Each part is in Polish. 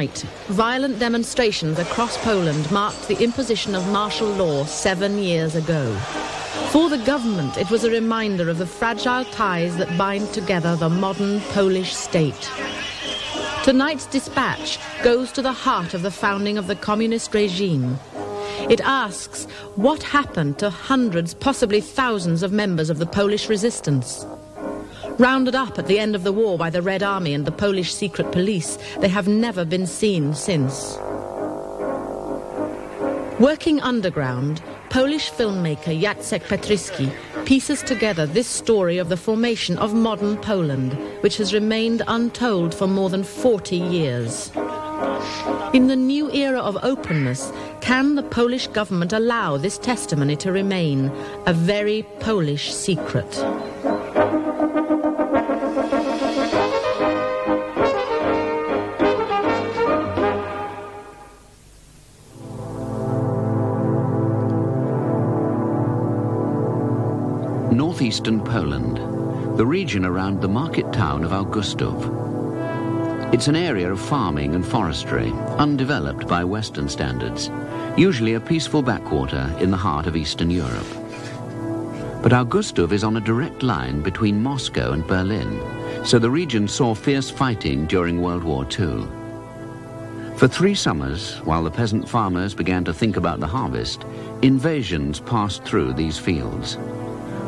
Night, violent demonstrations across Poland marked the imposition of martial law seven years ago. For the government, it was a reminder of the fragile ties that bind together the modern Polish state. Tonight's dispatch goes to the heart of the founding of the communist regime. It asks what happened to hundreds, possibly thousands of members of the Polish resistance. Rounded up at the end of the war by the Red Army and the Polish secret police, they have never been seen since. Working underground, Polish filmmaker Jacek Petryski pieces together this story of the formation of modern Poland, which has remained untold for more than 40 years. In the new era of openness, can the Polish government allow this testimony to remain a very Polish secret? Northeastern Poland, the region around the market town of Augustów. It's an area of farming and forestry, undeveloped by Western standards, usually a peaceful backwater in the heart of Eastern Europe. But Augustów is on a direct line between Moscow and Berlin, so the region saw fierce fighting during World War II. For three summers, while the peasant farmers began to think about the harvest, invasions passed through these fields.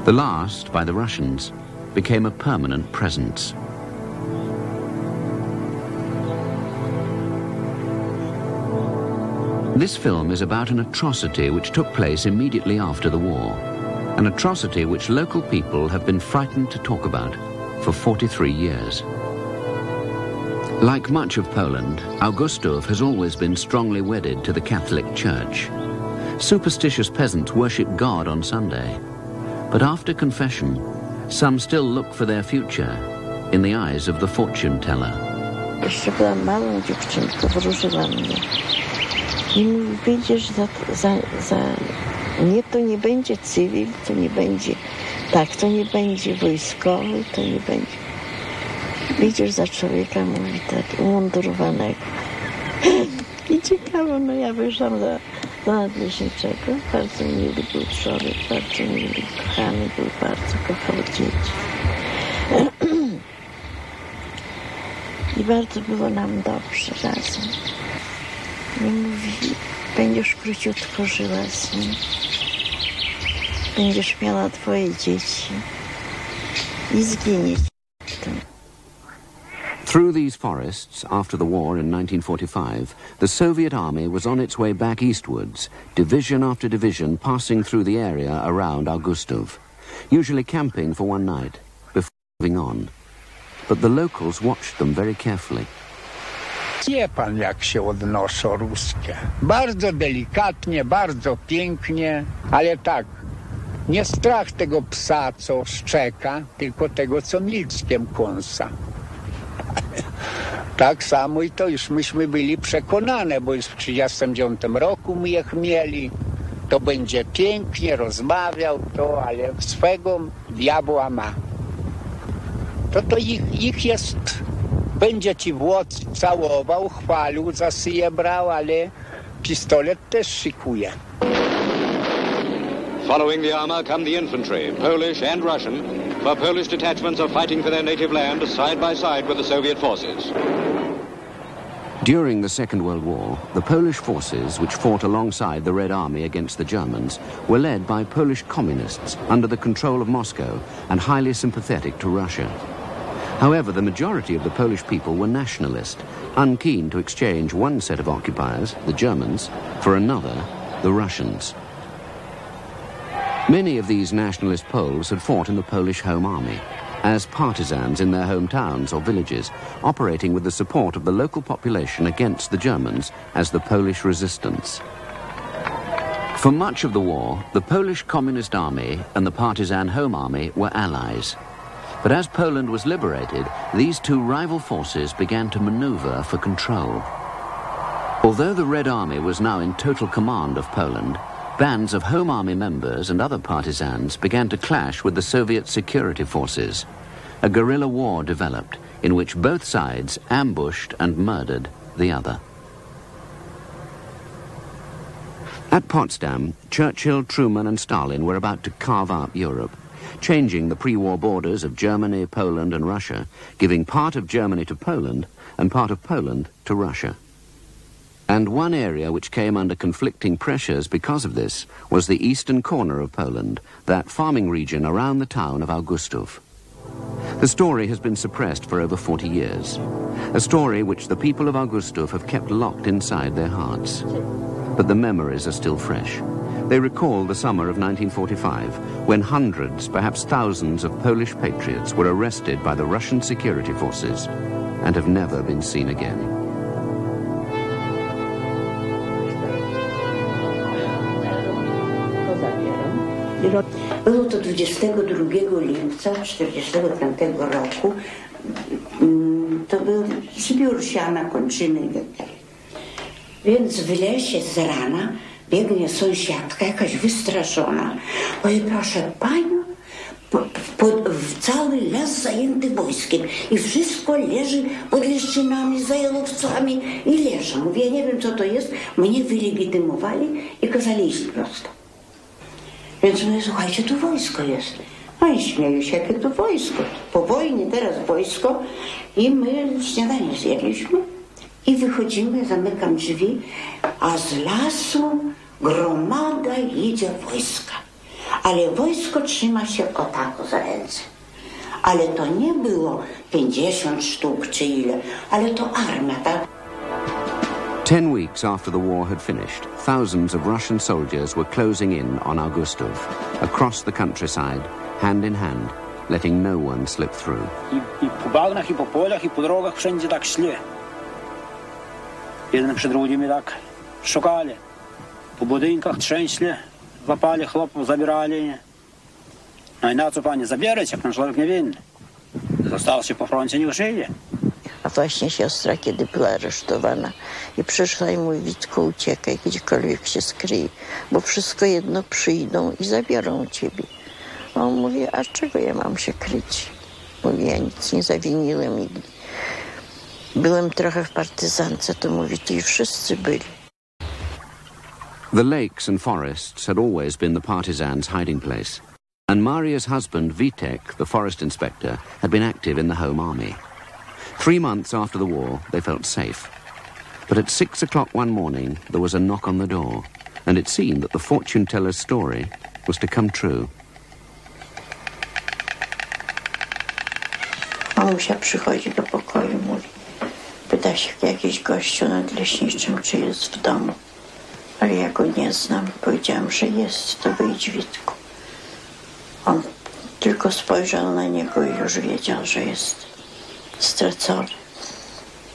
The last, by the Russians, became a permanent presence. This film is about an atrocity which took place immediately after the war. An atrocity which local people have been frightened to talk about for 43 years. Like much of Poland, Augustów has always been strongly wedded to the Catholic Church. Superstitious peasants worship God on Sunday. But after confession, some still look for their future in the eyes of the fortune teller. Jeszcze byłam małą dziewczynką, wróżyła mnie. I mówi, wyjdziesz za, za, za... Nie, to nie będzie cywil, to nie będzie... Tak, to nie będzie wojskowy, to nie będzie... Wyjdziesz za człowieka, mówi tak, umundurowanego. I ciekawe, no ja wyszłam za do nadleśniczego. Bardzo miły był człowiek, bardzo miły, kochany był, bardzo kochał dzieci. I bardzo było nam dobrze razem. I mówi, będziesz króciutko żyła z nim. Będziesz miała twoje dzieci i zginiesz. Through these forests, after the war in 1945, the Soviet army was on its way back eastwards, division after division passing through the area around Augustów, usually camping for one night before moving on. But the locals watched them very carefully. Wie pan, jak się odnoszą ruskie. Bardzo delikatnie, bardzo pięknie, ale tak, nie strach tego psa, co szczeka, tylko tego, co milczkiem kąsa. Tak samo i to już myśmy byli przekonane, bo już w 1939 roku my ich mieli. To będzie pięknie, rozmawiał to, ale swego diabła ma. To to ich, ich jest, będzie ci włos całował, chwalił, za syje brał, ale pistolet też szykuje. Following the armor come the infantry, Polish and Russian, for Polish detachments are fighting for their native land side by side with the Soviet forces. During the Second World War, the Polish forces, which fought alongside the Red Army against the Germans, were led by Polish communists under the control of Moscow and highly sympathetic to Russia. However, the majority of the Polish people were nationalist, unkeen to exchange one set of occupiers, the Germans, for another, the Russians. Many of these nationalist Poles had fought in the Polish Home Army. as partisans in their hometowns or villages, operating with the support of the local population against the Germans as the Polish resistance. For much of the war, the Polish Communist Army and the Partisan Home Army were allies. But as Poland was liberated, these two rival forces began to maneuver for control. Although the Red Army was now in total command of Poland, bands of Home Army members and other partisans began to clash with the Soviet security forces. A guerrilla war developed in which both sides ambushed and murdered the other. At Potsdam, Churchill, Truman and Stalin were about to carve out Europe, changing the pre-war borders of Germany, Poland and Russia, giving part of Germany to Poland and part of Poland to Russia. And one area which came under conflicting pressures because of this was the eastern corner of Poland, that farming region around the town of Augustów. The story has been suppressed for over 40 years, a story which the people of Augustów have kept locked inside their hearts. But the memories are still fresh. They recall the summer of 1945, when hundreds, perhaps thousands of Polish patriots were arrested by the Russian security forces and have never been seen again. Było to 22 lipca 1945 roku. Mm, To był zbiór siana, kończyny i tak. Więc w lesie z rana biegnie sąsiadka, jakaś wystraszona. Oj, proszę panią, po, po, w cały las zajęty wojskiem i wszystko leży pod leszczynami, za jelowcami i leżą. Mówię, ja nie wiem co to jest. Mnie wylegitymowali i kazali iść prosto. Więc mówię, słuchajcie, tu wojsko jest. Oni śmieją się, jakie to wojsko. Po wojnie teraz wojsko i my śniadanie zjedliśmy i wychodzimy, zamykam drzwi, a z lasu gromada idzie wojska. Ale wojsko trzyma się o tako za ręce. Ale to nie było 50 sztuk czy ile, ale to armia, tak? Ten weeks after the war had finished, thousands of Russian soldiers were closing in on Augustów, across the countryside, hand in hand, letting no one slip through. I, I po bagnach, i po polach, i po drogach wszędzie tak szli. Jeden przy drugim i tak szukali. Po budynkach trzęśli, łapali. A właśnie siostra, kiedy była aresztowana i przyszła i mówi, Witku, uciekaj, gdziekolwiek się skryj, bo wszystko jedno przyjdą i zabiorą ciebie. A on mówi, a czego ja mam się kryć? Mówi, ja nic nie zawiniłem i byłem trochę w partyzance, to mówi, i wszyscy byli. The lakes and forests had always been the partisans' hiding place, and Maria's husband Vitek, the forest inspector, had been active in the Home Army. Three months after the war, they felt safe. But at six o'clock one morning, there was a knock on the door, and it seemed that the fortune teller's story was to come true. Mamusia przychodzi do pokoju, mówi, pyta się jakiś gościu nadleśniczym, czy jest w domu. Ale ja go nie znam. Powiedziałam, że jest, to wyjdź Witku. On tylko spojrzał na niego i już wiedział, że jest stracony.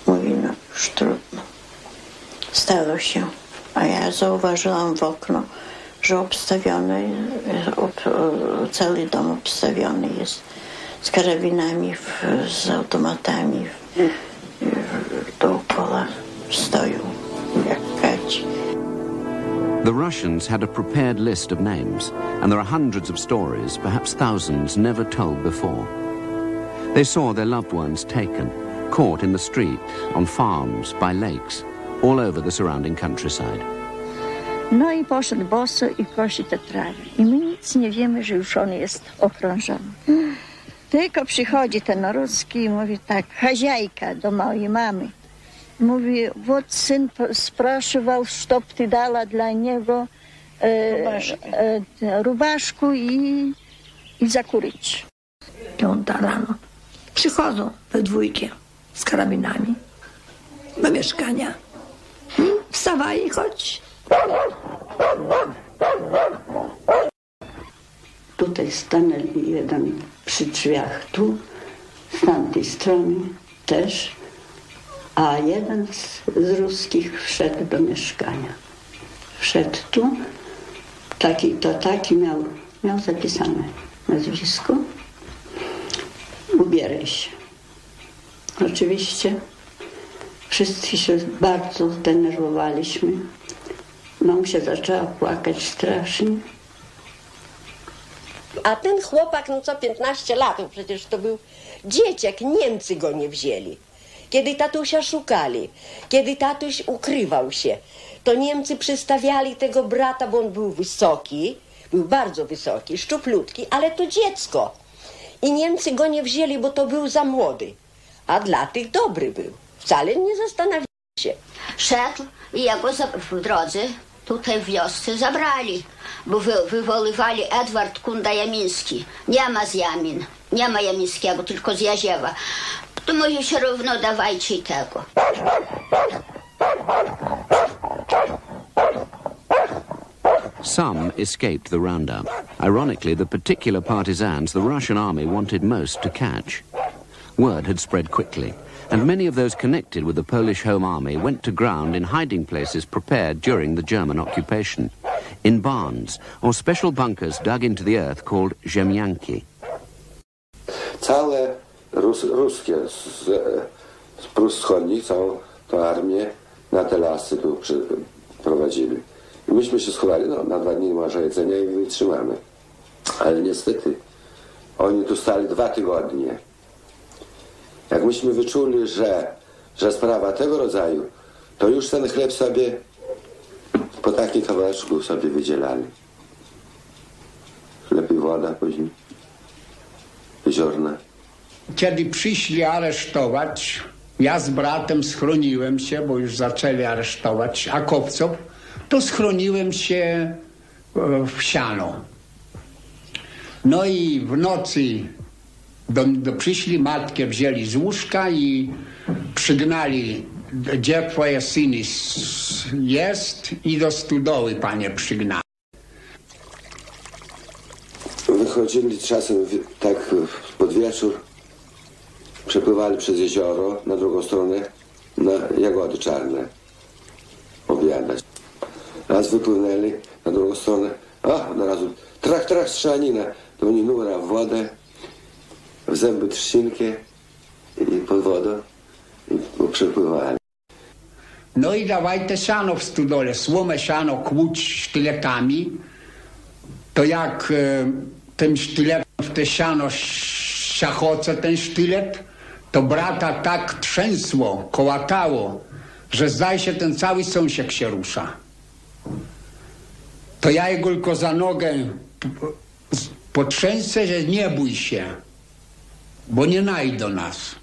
Mówi, no już trudno. Stało się. A ja zauważyłam w okno, że obstawiony, ob, cały dom obstawiony jest z karabinami, w, z automatami. W, w, dookoła stoją. The Russians had a prepared list of names, and there are hundreds of stories, perhaps thousands, never told before. They saw their loved ones taken, caught in the street, on farms, by lakes, all over the surrounding countryside. No i poszedł boso i kosi te trawy. I my nic nie wiemy, że już on jest okrążony. Tylko przychodzi ten ruski i mówi tak, хозяйка do mojej mamy. Mówi, вот syn po- spрашивал, чтоб ty dała dla niego e, e, rubaszku i, i zakurić. Piąta rano. Przychodzą we dwójkę z karabinami do mieszkania. Hmm, Wstawaj i chodź. Tutaj stanęli jeden przy drzwiach tu, z tamtej strony też, a jeden z, z ruskich wszedł do mieszkania. Wszedł tu, taki, to taki miał, miał zapisane nazwisko. Ubieraj się. Oczywiście wszyscy się bardzo zdenerwowaliśmy. Mamusia zaczęła płakać strasznie. A ten chłopak, no co 15 lat, przecież to był dzieciak, Niemcy go nie wzięli. Kiedy tatusia szukali, kiedy tatuś ukrywał się, to Niemcy przystawiali tego brata, bo on był wysoki, był bardzo wysoki, szczuplutki, ale to dziecko. I Niemcy go nie wzięli, bo to był za młody. A dla tych dobry był. Wcale nie zastanawiali się. Szedł i jego w drodze tutaj w wiosce zabrali, bo wy, wywoływali Edward Kunda Jamiński. Nie ma z Jamin, nie ma Jamińskiego, tylko z Jaziewa. To może się równo dawajcie tego. Some escaped the roundup. Ironically, the particular partisans the Russian army wanted most to catch. Word had spread quickly, and many of those connected with the Polish Home Army went to ground in hiding places prepared during the German occupation, in barns or special bunkers dug into the earth called ziemianki. Całe Rus ruskie z, z Prus Wschodnich, całą tą armię na te lasy tu prowadzili. Myśmy się schowali, no na dwa dni może jedzenia i wytrzymamy. Ale niestety oni tu stali dwa tygodnie. Jak myśmy wyczuli, że, że sprawa tego rodzaju, to już ten chleb sobie po takim kawałeczku sobie wydzielali. Chleb i woda później, ziarna. Kiedy przyszli aresztować, ja z bratem schroniłem się, bo już zaczęli aresztować akowców, to schroniłem się w siano. No i w nocy do, do przyszli matkę, wzięli z łóżka i przygnali, gdzie twoje syny jest i do studoły, panie, przygnali. Wychodzili czasem tak pod wieczór, przepływali przez jezioro na drugą stronę na jagody czarne obiadać. Raz wypłynęli na drugą stronę, a od razu trach, trach, strzelanina. To oni nura w wodę, w zęby trzcinkę i pod wodą i przepływali. No i dawajcie siano w studole, słomę siano kłuć sztyletami, to jak e, tym sztyletem w te siano siachoce ten sztylet, to brata tak trzęsło, kołatało, że zdaje się ten cały sąsiad się rusza. To ja jego tylko za nogę potrzęsę, że nie bój się, bo nie najdą nas.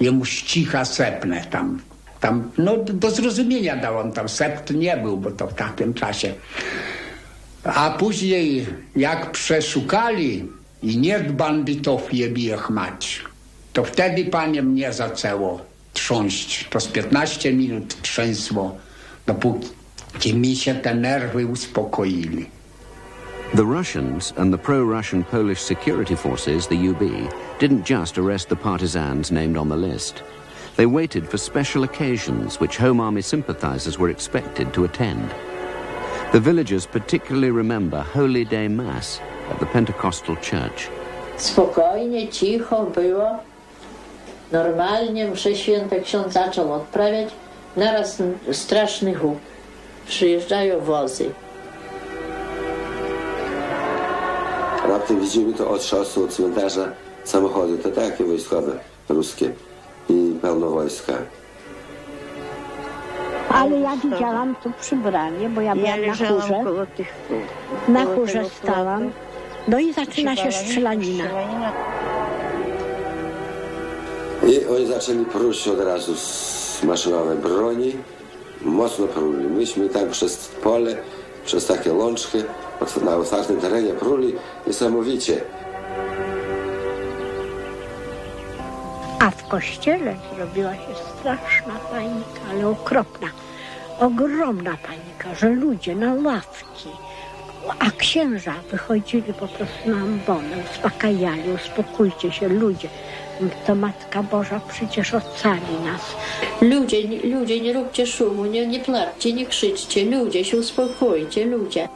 Jemu cicha sepnę tam. tam no do zrozumienia dał on tam, sept nie był, bo to w takim czasie. A później jak przeszukali i niech bandytów jebie mać, to wtedy panie mnie zaczęło trząść. To z 15 minut trzęsło, dopóki mi się te nerwy uspokoili. The Russians and the pro-Russian Polish security forces, the UB, didn't just arrest the partisans named on the list. They waited for special occasions which Home Army sympathizers were expected to attend. The villagers particularly remember Holy Day Mass at the Pentecostal Church. Spokojnie, cicho było. Normalnie mszę święte ksiądz zaczął odprawiać. Naraz straszny huk. Przyjeżdżają wozy. Raptem widzimy to od szosu, od cmentarza samochody, to takie wojskowe, ruskie i pełno wojska. Ale ja widziałam tu przy bramie, bo ja byłam na chórze. Na chórze stałam. No i zaczyna się strzelanina. I oni zaczęli pruć od razu z maszynowej broni. Mocno pruli. Myśmy tam przez pole, przez takie łączki na otwartym terenie pruli niesamowicie. A w kościele zrobiła się straszna panika, ale okropna. Ogromna panika, że ludzie na ławki, A księża wychodzili po prostu na ambonę, uspokajali, uspokójcie się ludzie. To Matka Boża przecież ocali nas. Ludzie, ludzie, nie róbcie szumu, nie, nie płaczcie, nie krzyczcie, ludzie, się uspokójcie, ludzie.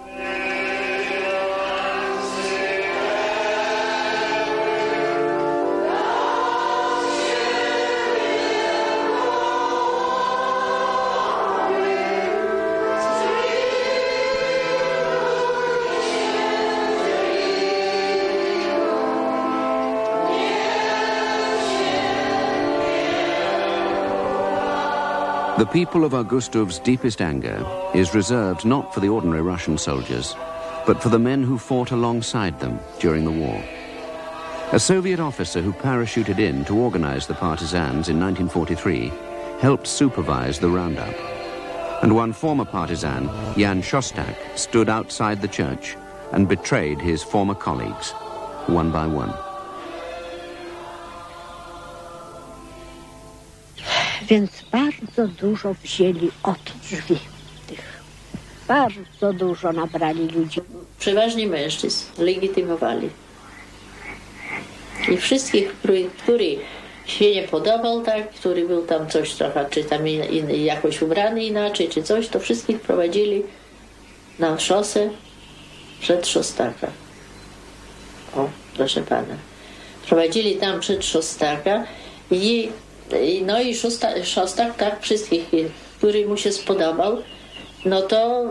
The people of Augustov's deepest anger is reserved not for the ordinary Russian soldiers, but for the men who fought alongside them during the war. A Soviet officer who parachuted in to organize the partisans in 1943 helped supervise the roundup. And one former partisan, Jan Shostak, stood outside the church and betrayed his former colleagues, one by one. Więc bardzo dużo wzięli od drzwi tych. Bardzo dużo nabrali ludzi. Przeważnie mężczyzn legitymowali. I wszystkich, który, się nie podobał, tak, który był tam coś trochę, czy tam in, in, jakoś ubrany inaczej, czy coś, to wszystkich prowadzili na szosę przed Szostaka. O, proszę pana. Prowadzili tam przed Szostaka i no i Szosta, Szostak tak wszystkich, który mu się spodobał, no to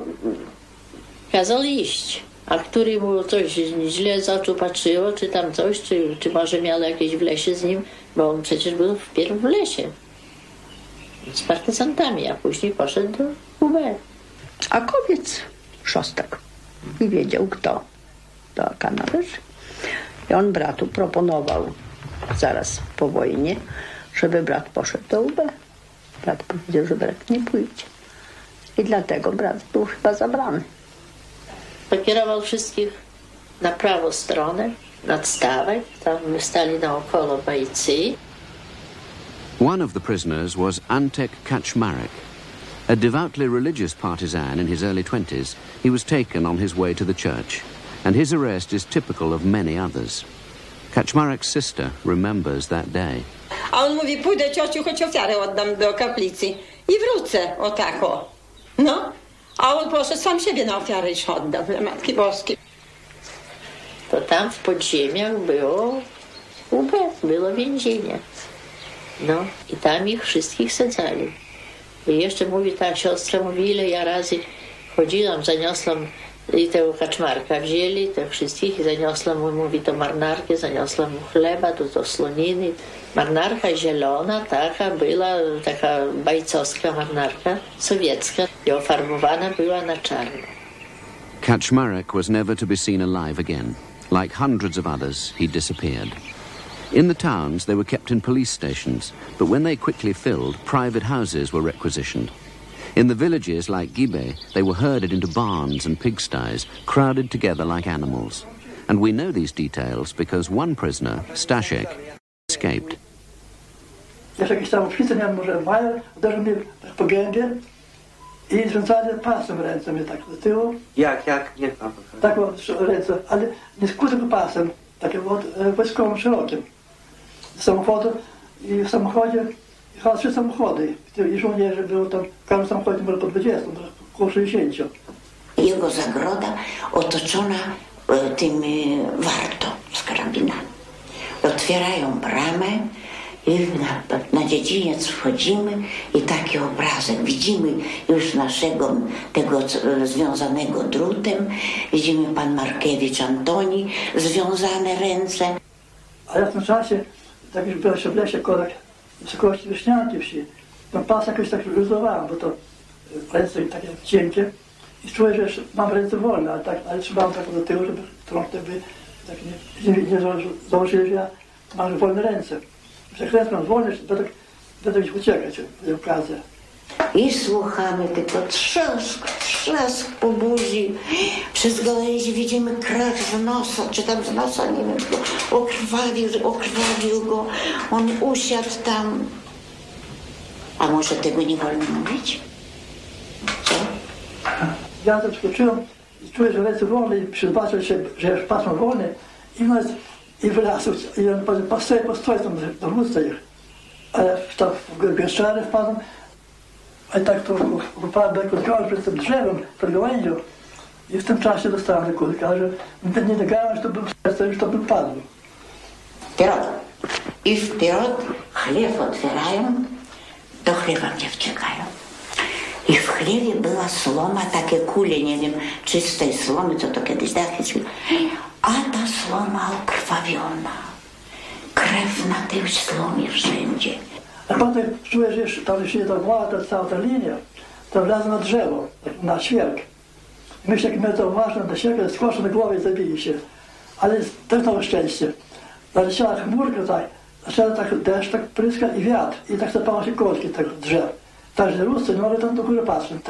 kazał iść. A który mu coś źle z oczu patrzyło, czy tam coś, czy, czy może miał jakieś w lesie z nim, bo on przecież był wpierw w lesie z partyzantami, a później poszedł do UB. A kobiec szostak i wiedział kto AK należy. I on bratu proponował zaraz po wojnie, żeby brat poszedł do UB. Brat powiedział, że brat nie pójdzie. I dlatego brat był chyba zabrany. Pokierował wszystkich na prawą stronę, nad stawek, tam stali naokoło bajcy. One of the prisoners was Antek Kaczmarek. A devoutly religious partisan in his early 20s, he was taken on his way to the church, and his arrest is typical of many others. Kaczmarek's sister remembers that day. A on mówi, pójdę ciociu, choć ofiarę oddam do kaplicy i wrócę, o tak o. No, a on poszedł sam siebie na ofiarę już oddał dla Matki Boskiej. To tam w podziemiach było UB, było więzienie. No i tam ich wszystkich sadzali. I jeszcze mówi ta siostra, mówi ile ja razy chodziłam, zaniosłam i tego kaczmarka wzięli, tych wszystkich i zaniosłam mu, mówi, to marnarkę, zaniosłam mu chleba, to, to słoniny. Marnarka zielona, taka była, taka bajcowska marnarka, sowiecka i ofarbowana była na czarno. Kaczmarek was never to be seen alive again. Like hundreds of others, he disappeared. In the towns, they were kept in police stations, but when they quickly filled, private houses were requisitioned. In the villages like Gibe, they were herded into barns and pigsties, crowded together like animals. And we know these details because one prisoner, Staszek, escaped. Jeszcze jakiś tam oficer, może majer, uderzył mnie po gębie i związali pasem ręce mnie tak do tyłu. Jak, jak? Niech pan pokaże. Tak o, sz- ręce, ale nie skutego pasem, takim od, e, wojskowym szerokim. Z samochodu i w samochodzie jechały trzy samochody i żołnierze było tam, w każdym samochodzie może po 20, może około 60. Jego zagroda otoczona e, tymi warto z karabinami. Otwierają bramę i na, na dziedziniec wchodzimy i taki obrazek. Widzimy już naszego tego związanego drutem. Widzimy pan Markiewicz Antoni, związane ręce. A ja w tym czasie, tak już byłem w lesie koło tak wysokości Wyśnianki wsi, ten pas jakoś tak luzowałem, bo to ręce takie cienkie i czułem, że mam ręce wolne, ale, tak, ale trzymałem tak do tyłu, żeby trąbkę by tak nie, nie, nie założy- założyli, że ja mam wolne ręce. Jak ręce mam wolne, to będę, będę gdzieś uciekać, będzie okazja. I słuchamy tylko trzask, trzask po buzi. Przez gałęzie widzimy krew z nosa, czy tam z nosa, nie wiem, tylko okrwawił, okrwawił go. On usiadł tam. A może tego nie wolno mówić? Ja zaskoczyłem I czuję, że lecę wolny i zobaczę, że, że już pasmo wolny i, nas, И вылазить, и он постой, постой, там рвутся их. А там в Горбешаре впадом, а так то упав деку каже цим деревом, проговорив, і в тим часі доставили куди. Каже, же не така, щоб, щоб впадло. Пирот. І в пирот хлеб отвираємо, до хлеба не втікаємо. I w chlewie była sloma, takie kule, nie wiem, czystej slomy, co to kiedyś dachy A ta sloma okrwawiona. Krew na tej slomie wszędzie. A potem czuję, że jeszcze ta była ta cała ta linia, to wlazłem na drzewo, na świerk. Myślę, jak mnie to ważne do siebie, skoczę na głowę i zabili się. Ale też to szczęście. Zaleciała chmurka tak, zaczęła tak deszcz tak pryska i wiatr. I tak zapało się kolki tak drzew. Także ruscy nie mogę tam do góry patrzeć.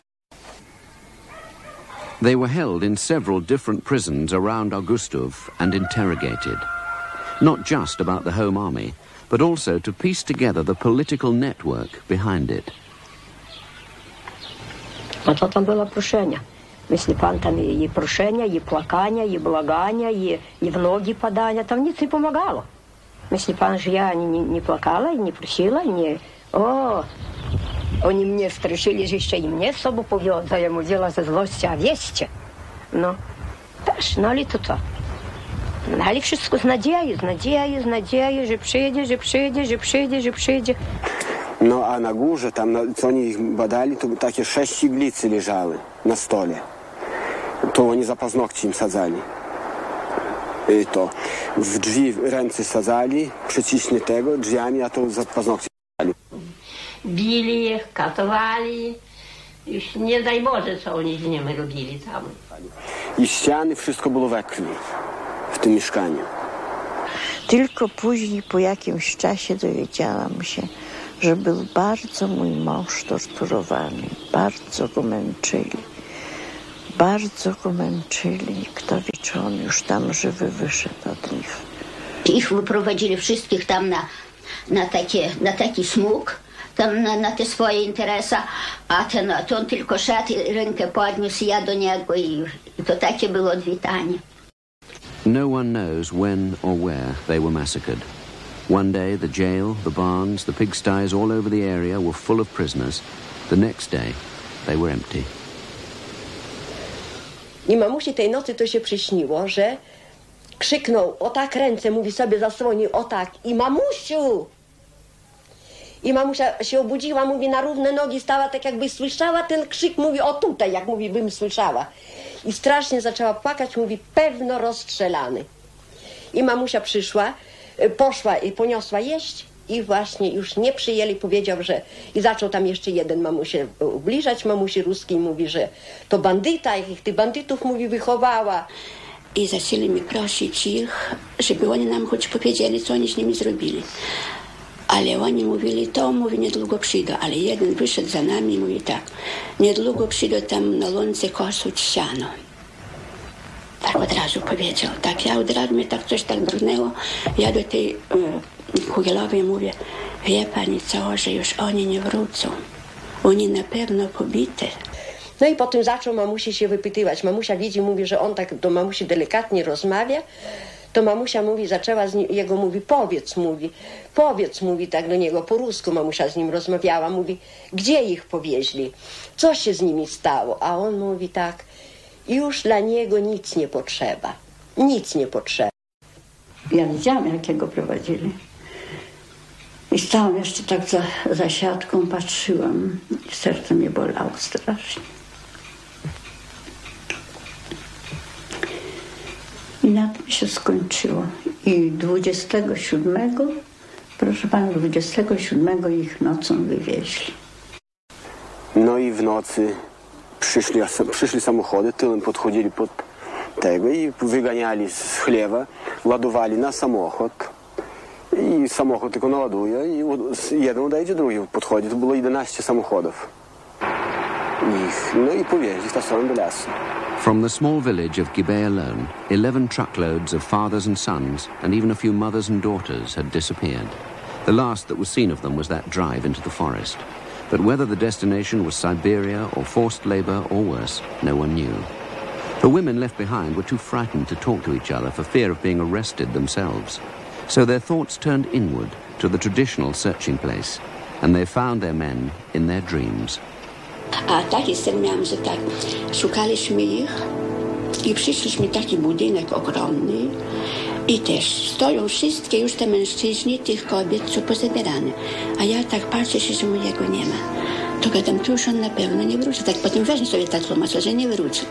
They were held in several different prisons around Augustów and interrogated. Not just about the Home Army, but also to piece together the political network behind it. A to tam było proszenia. Jeśli pan tam i, i proszenia, i płakania, i błagania, i, i w nogi padania, tam nic nie pomagało. Jeśli pan, że ja nie, nie, nie płakała, nie prosiła, nie... O, oni mnie straszyli, że jeszcze i mnie z sobą powiozą, ja mówiła ze złości, a wieście. No, też, no ale to co? No, ale wszystko z nadzieją, z nadzieją, z nadzieją, że przyjdzie, że przyjdzie, że przyjdzie, że przyjdzie. No a na górze, tam na, co oni ich badali, to takie sześć iglicy leżały na stole. To oni za paznokci im sadzali. I to w drzwi ręce sadzali, przyciśnie tego drzwiami, a to za paznokci sadzali. Bili ich, katowali. Już nie daj Boże, co oni z nimi robili tam. I ściany, wszystko było we krwi w tym mieszkaniu. Tylko później, po jakimś czasie dowiedziałam się, że był bardzo mój mąż torturowany. Bardzo go męczyli. Bardzo go męczyli. Kto wie, czy on już tam żywy wyszedł od nich. Ich wyprowadzili wszystkich tam na, na, takie, na taki smug, tam na, na te swoje interesy, a ten, to on tylko szedł, rękę podniósł, ja do niego i, i to takie było odwitanie. No one knows when or where they were massacred. One day the jail, the barns, the pigsties all over the area were full of prisoners. The next day they were empty. I mamusi tej nocy to się przyśniło, że krzyknął o tak ręce, mówi sobie zasłonił o tak i mamusiu! I mamusia się obudziła, mówi na równe nogi stała, tak jakby słyszała ten krzyk, mówi o tutaj, jak mówi bym słyszała. I strasznie zaczęła płakać, mówi pewno rozstrzelany. I mamusia przyszła, y, poszła i poniosła jeść i właśnie już nie przyjęli, powiedział, że i zaczął tam jeszcze jeden mamusie ubliżać, mamusi ruskiej mówi, że to bandyta, ich tych bandytów mówi wychowała. I zaczęli mi prosić ich, żeby oni nam choć powiedzieli, co oni z nimi zrobili. Ale oni mówili, to mówi, niedługo przyjdą. Ale jeden wyszedł za nami i mówi tak, niedługo przyjdą tam na lące kosać siano. Tak od razu powiedział. Tak ja od razu mnie tak coś tak brnęło. Ja do tej e, Kugielowej mówię, wie pani co, że już oni nie wrócą. Oni na pewno pobite. No i potem zaczął mamusi się wypytywać. Mamusia widzi, mówi, że on tak do mamusi delikatnie rozmawia. To mamusia mówi, zaczęła z nim, jego mówi, powiedz, mówi, powiedz, mówi tak do niego, po rusku mamusia z nim rozmawiała, mówi, gdzie ich powieźli, co się z nimi stało, a on mówi tak, już dla niego nic nie potrzeba, nic nie potrzeba. Ja widziałam, jakiego prowadzili. I stałam jeszcze tak za, za siatką, patrzyłam i serce mnie bolało strasznie. I na tym się skończyło. I 27, proszę pana, 27 ich nocą wywieźli. No i w nocy przyszli, przyszli samochody, tyłem podchodzili pod tego i wyganiali z chlewa, ładowali na samochód. I samochód tylko naładuje i jeden odejdzie, drugi podchodzi. To było 11 samochodów. From the small village of Gibet alone, 11 truckloads of fathers and sons, and even a few mothers and daughters, had disappeared. The last that was seen of them was that drive into the forest. But whether the destination was Siberia or forced labor or worse, no one knew. The women left behind were too frightened to talk to each other for fear of being arrested themselves. So their thoughts turned inward to the traditional searching place, and they found their men in their dreams. A tak jestem miałam, że tak szukaliśmy ich i przyszliśmy taki budynek ogromny i też stoją wszystkie już te mężczyźni, tych kobiet, co pozabierane. A ja tak patrzę się, że mojego nie ma. To gadam, tu już on na pewno nie wróci. Tak potem weźmie sobie tak tłumaczę, że nie wróci.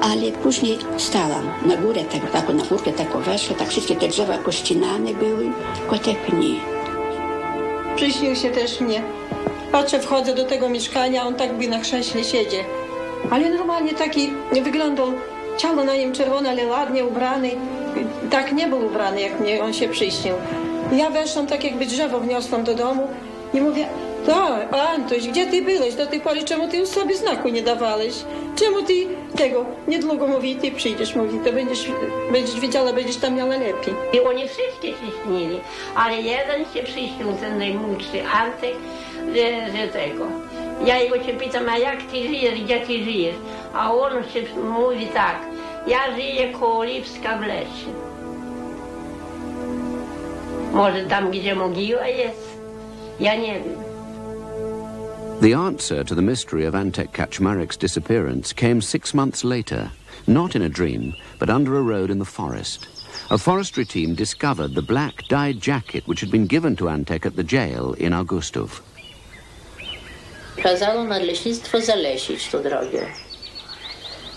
Ale później stałam na górę, tak, tak na górkę tak weszła, tak wszystkie te drzewa pościnane były, kotek nie. Przyśnił się też mnie. Patrzę, wchodzę do tego mieszkania, on tak by na krześle siedzi. Ale normalnie taki wyglądał, ciało na nim czerwone, ale ładnie ubrany. Tak nie był ubrany, jak mnie on się przyśnił. Ja weszłam tak jakby drzewo wniosłam do domu i mówię, tak, Antoś, gdzie ty byłeś do tej pory? Czemu ty sobie znaku nie dawałeś? Czemu ty tego? Niedługo mówi, ty przyjdziesz, mówi, to będziesz, będziesz wiedziała, będziesz tam miała lepiej. I oni wszyscy się śnili, ale jeden się przyśnił, ten najmłodszy, Antek, że, że tego. Ja jego się pytam, a jak ty żyjesz, gdzie ty żyjesz? A on się mówi tak, ja żyję koło Lipska w lesie. Może tam, gdzie mogiła jest? Ja nie wiem. The answer to the mystery of Antek Kaczmarek's disappearance came six months later, not in a dream, but under a road in the forest. A forestry team discovered the black dyed jacket which had been given to Antek at the jail in Augustów. Kazano nadleśnictwo zalesić tą drogę.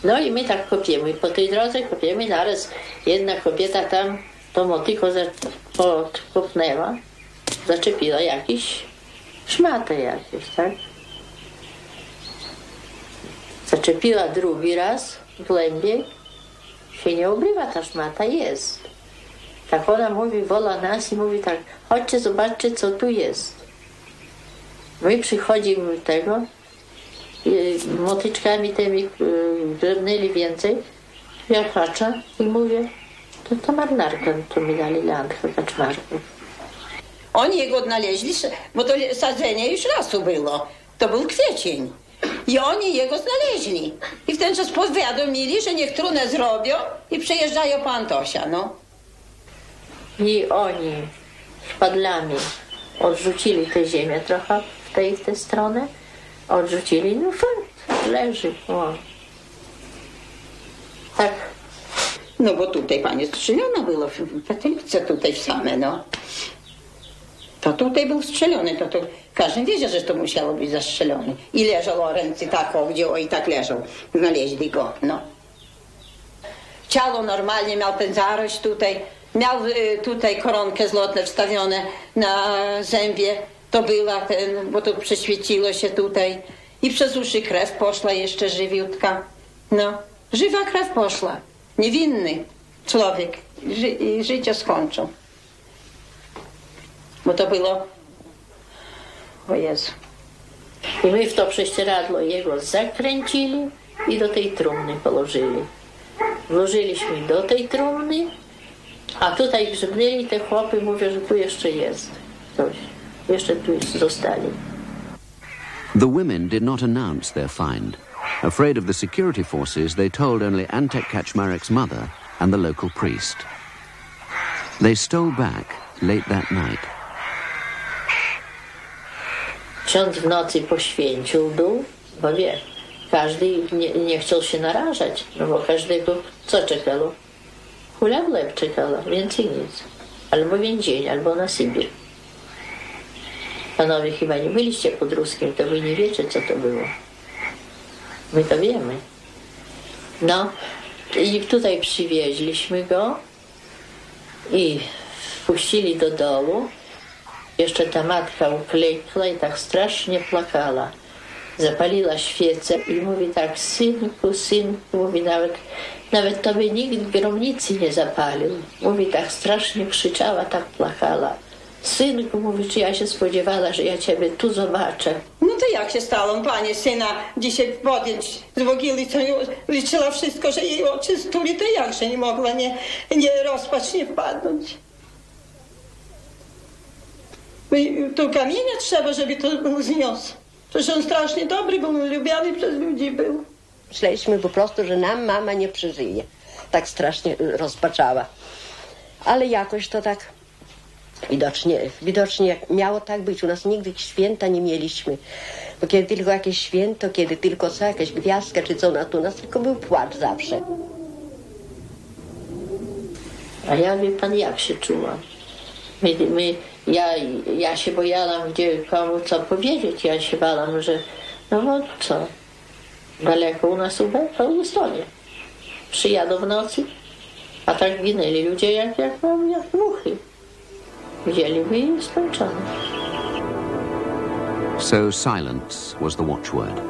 No i my tak kopiemy. Po tej drodze kopiemy. Naraz jedna kobieta tam to motyko podkopnęła, zaczepiła jakiś szmatę jakieś, tak? Zaczepiła drugi raz, głębiej, się nie obrywa ta szmata, jest. Tak ona mówi, wola nas i mówi tak, chodźcie, zobaczcie, co tu jest. My przychodzimy tego, i motyczkami tymi grzebnęli więcej. Ja patrzę i mówię, to to marynarka, to mi dali landkę kaczmarków. Oni jego odnaleźli, bo to sadzenie już lasu było. To był kwiecień. I oni jego znaleźli. I w ten czas powiadomili, że niech trunę zrobią i przyjeżdżają po Antosia, no. I oni szpadlami odrzucili tę ziemię trochę w tej, tę stronę. Odrzucili, no fakt, leży. O. Tak. No bo tutaj panie strzeliono było, w Katolice tutaj w same, no. To tutaj był strzelony, to, to każdy wiedział, że to musiało być zastrzelony. I leżał o ręce tak, o, gdzie o, i tak leżał. Znaleźli go, no. Ciało normalnie miał ten zarość tutaj, miał y, tutaj koronkę złotne wstawione na zębie. To była ten, bo to prześwieciło się tutaj. I przez uszy krew poszła jeszcze żywiutka. No, żywa krew poszła. Niewinny człowiek. Ży, i życie skończył. Bo to było... O Jezu. I my w to prześcieradło jego zakręcili i do tej trumny położyli. Włożyliśmy do tej trumny, a tutaj grzebnęli te chłopy, mówią, że tu jeszcze jest coś. Jeszcze tu zostali. The women did not announce their find. Afraid of the security forces, they told only Antek Kaczmarek's mother and the local priest. They stole back late that night. Ksiądz w nocy poświęcił dół, bo wie, każdy nie, nie chciał się narażać, no bo każdego co czekało? Kula w lep czekała, więcej nic. Albo więzień, albo na Sybir. Panowie chyba nie byliście pod Ruskiem, to wy nie wiecie, co to było. My to wiemy. No, i tutaj przywieźliśmy go i wpuścili do domu. Jeszcze ta matka uklękła i tak strasznie płakała. Zapaliła świecę i mówi tak, synku, synku, mówi nawet, nawet tobie nikt gromnicy nie zapalił. Mówi tak, strasznie krzyczała, tak płakała. Synku, mówi, czy ja się spodziewała, że ja ciebie tu zobaczę. No to jak się stało, panie, syna dzisiaj podjąć z mogili, to liczyła wszystko, że jej oczy stuli, to jakże nie mogła nie, nie rozpacz, nie wpadnąć. Tu kamienia trzeba, żeby to był zniósł. Przecież on strasznie dobry był, lubiany przez ludzi był. Myśleliśmy po prostu, że nam mama nie przeżyje. Tak strasznie rozpaczała. Ale jakoś to tak widocznie, widocznie miało tak być. U nas nigdy święta nie mieliśmy. Bo kiedy tylko jakieś święto, kiedy tylko co, jakaś gwiazdka czy co, na to u nas tylko był płacz zawsze. A ja wie pan jak się czułam. My, my, ja, ja się bojałam, gdzie komu co powiedzieć. Ja się bałam, że no bo co, daleko u nas w Augustonie. Przyjadą w nocy, a tak ginęli ludzie jak, jak, jak muchy. Wzięliby i skończone. So silence was the watchword.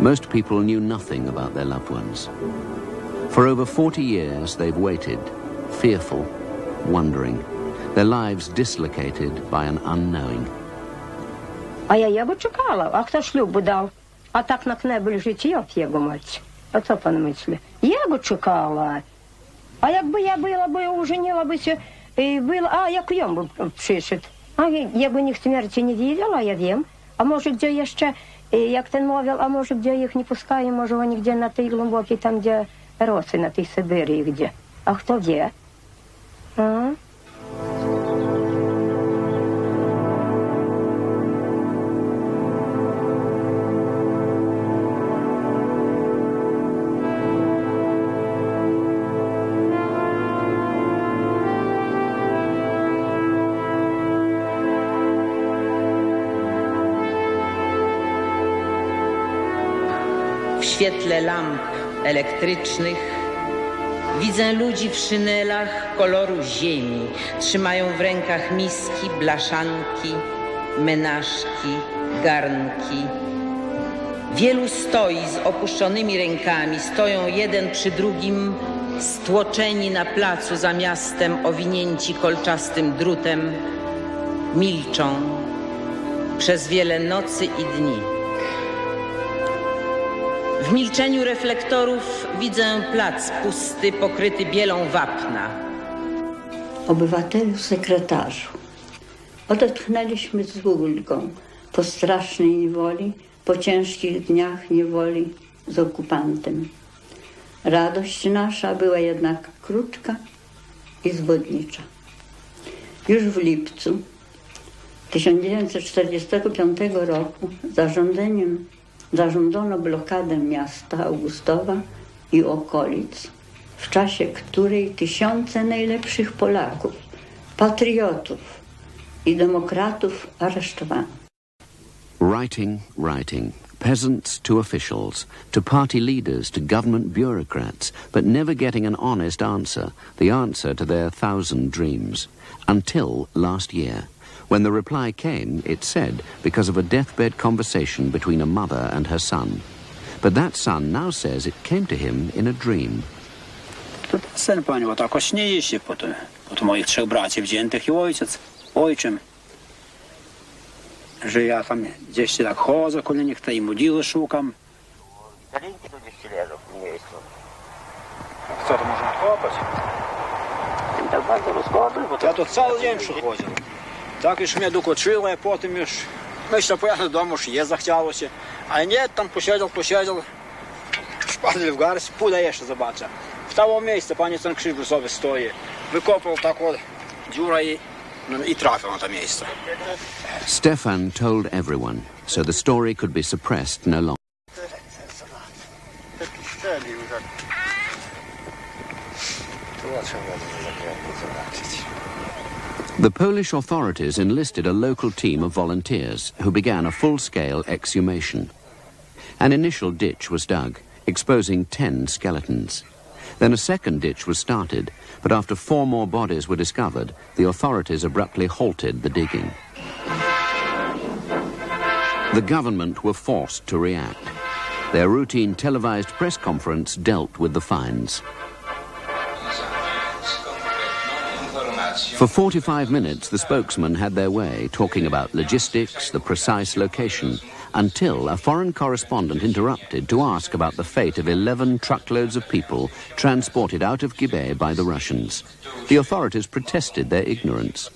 Most people knew nothing about their loved ones. For over 40 years they've waited, fearful, wondering, their lives dislocated by an unknowing. А я його чекала, а хто шлюбу дав? А так на кнебель житті от його мать. А це пан мислі? Я його чекала. А якби я була, би уженіла би się, і була, а як ją by przyszedł. A jego nikt śmierci nie widział, a ja wiem. A może gdzie jeszcze, jak ten mówił, a może gdzie ich nie puszczają, może oni gdzie na tej głębokiej, tam gdzie Rosy, na tej Syberii, gdzie. A kto wie? Elektrycznych widzę ludzi w szynelach koloru ziemi. Trzymają w rękach miski, blaszanki, menażki, garnki. Wielu stoi z opuszczonymi rękami, stoją jeden przy drugim, stłoczeni na placu za miastem, owinięci kolczastym drutem. Milczą przez wiele nocy i dni. W milczeniu reflektorów widzę plac pusty, pokryty bielą wapna. Obywatelu sekretarzu, odetchnęliśmy z ulgą po strasznej niewoli, po ciężkich dniach niewoli z okupantem. Radość nasza była jednak krótka i zwodnicza. Już w lipcu 1945 roku zarządzeniem zarządzono blokadę miasta Augustowa i okolic, w czasie której tysiące najlepszych Polaków, patriotów i demokratów aresztowano. Writing, writing. Peasants to officials, to party leaders, to government bureaucrats, but never getting an honest answer, the answer to their thousand dreams. Until last year. When the reply came, it said, because of a deathbed conversation between a mother and her son. But that son now says it came to him in a dream. Тут син пані, отак ощніє ще по, то- по то моїх трьох братів вдінтих і ойцець, ойчим. Że ja tam gdzieś tak chodzę koło nich, to im udziły szukam. Co to można kopać? Tak bardzo rozkopy, bo ja to cały dzień przychodzę. Tak już mnie dokuczyło, a potem już myślę, pojadę do domu, już jest zachciało się. Ale nie, tam posiedział, posiedział, szpadli w garść, pójdę jeszcze zobaczę. W to miejsce, panie, ten krzyż sobie stoi. Wykopał taką dziurę i, no, i trafił na to miejsce. Stefan told everyone, so the story could be suppressed no longer. The Polish authorities enlisted a local team of volunteers who began a full-scale exhumation. An initial ditch was dug, exposing ten skeletons. Then a second ditch was started, but after four more bodies were discovered, the authorities abruptly halted the digging. The government were forced to react. Their routine televised press conference dealt with the finds. For 45 minutes, the spokesman had their way, talking about logistics, the precise location, until a foreign correspondent interrupted to ask about the fate of 11 truckloads of people transported out of Gibet by the Russians. The authorities protested their ignorance.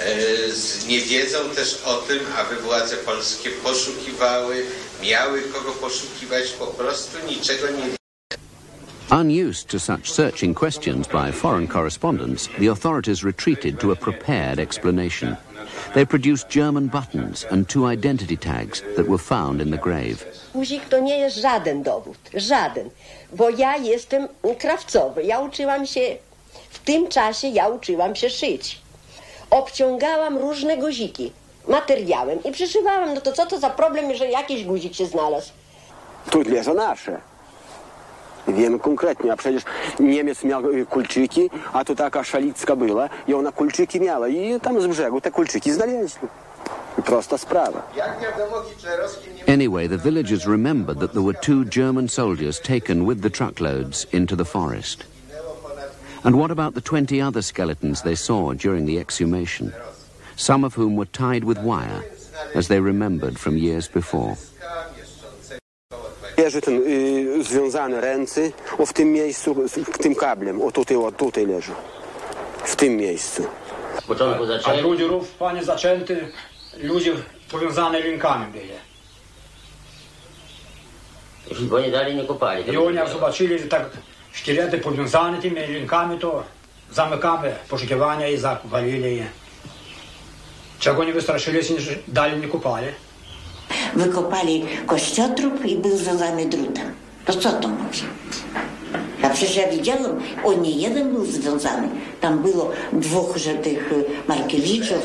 E, z- Nie wiedzą też o tym, aby władze polskie poszukiwały, miały kogo poszukiwać, po prostu niczego nie Unused to such searching questions by foreign correspondents, the authorities retreated to a prepared explanation. They produced German buttons and two identity tags that were found in the grave. Guzik to nie jest żaden dowód, żaden, bo ja jestem krawcowy. Ja uczyłam się, w tym czasie ja uczyłam się szyć Obciągałam różne guziki materiałem i przyszywałam. No to co to za problem, że jakiś guzik się znalazł? Тут лезо наше. Wiemy konkretnie, a przecież Niemiec miał y, kulczyki, a tu taka szalicka była i ona kulczyki miała i tam z brzegu te kulczyki znaleźli. I prosta sprawa. Jak wiadomo, hitlerowskim nie Anyway, the villagers remembered that there were two German soldiers taken with the truckloads into the forest. And what about the 20 other skeletons they saw during the exhumation? Some of whom were tied with wire, as they remembered from years before. Leży ten y, związane ręce, o w tym miejscu, z tym kablem, o tutaj, o tutaj leży. W tym miejscu. początku zaczęli. A drugi rów, panie, zaczęty, ludzie powiązane rękami byli. Jeśli oni dalej nie kopali. to I oni jak zobaczyli, że tak szkielety powiązane tymi rękami, to zamykamy poszukiwania i zawalili je. Czego nie wystraszyli się, że dalej nie kopali. Wykopali kościotrup i był związany drutem. To co to może? A przecież ja widziałam, on nie jeden był związany. Tam było dwóch, że tych y, Markiewiczów.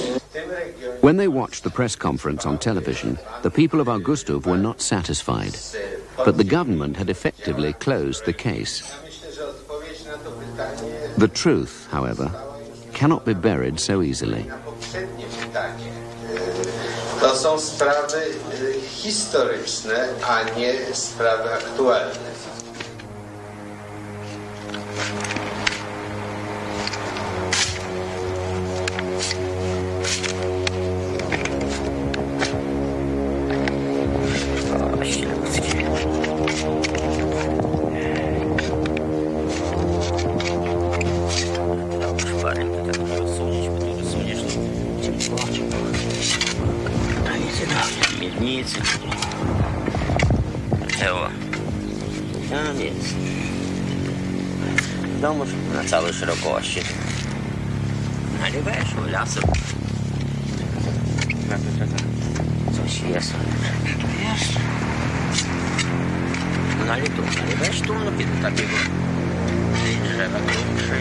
When they watched the press conference on television, the people of Augustów were not satisfied. But the government had effectively closed the case. The truth, however, cannot be buried so easily. To są sprawy historyczne, a nie sprawy aktualne. Miednicy. Eło. Tam jest. Domu na całej szerokości. Ale weszło lasem. Coś jest. Jest. No ale tu, ale weź tu, no kiedy takiego drzewa grubsze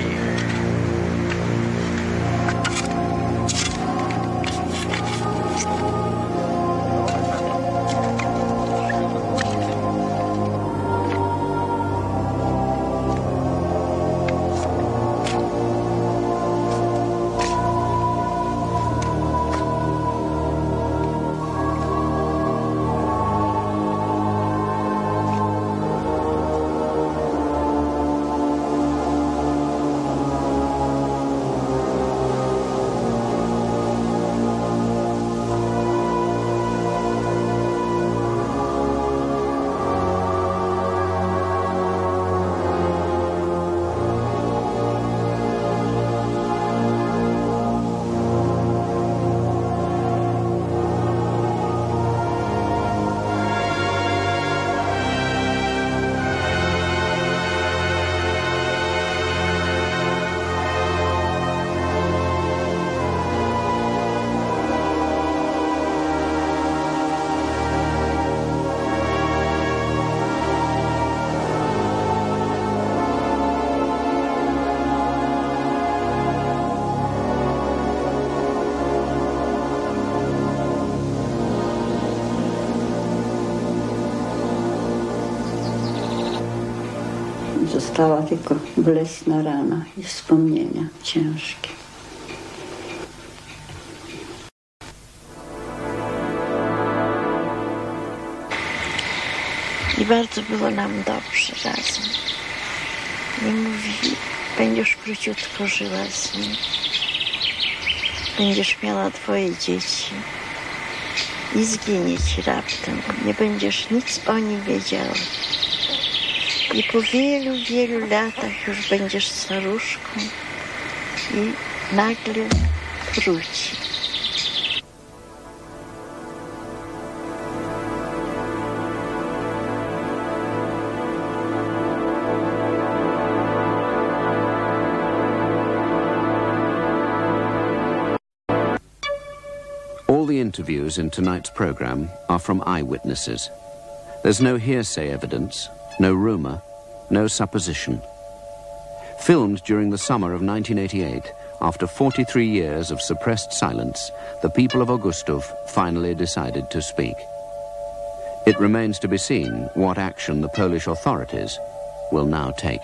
Została tylko bolesna rana i wspomnienia ciężkie. I bardzo było nam dobrze razem. I mówi, będziesz króciutko żyła z nim. Będziesz miała twoje dzieci. I zginie ci raptem. Nie będziesz nic o nim wiedziała. All the interviews in tonight's program are from eyewitnesses. There's no hearsay evidence, no rumour, no supposition. Filmed during the summer of 1988, after 43 years of suppressed silence, the people of Augustów finally decided to speak. It remains to be seen what action the Polish authorities will now take.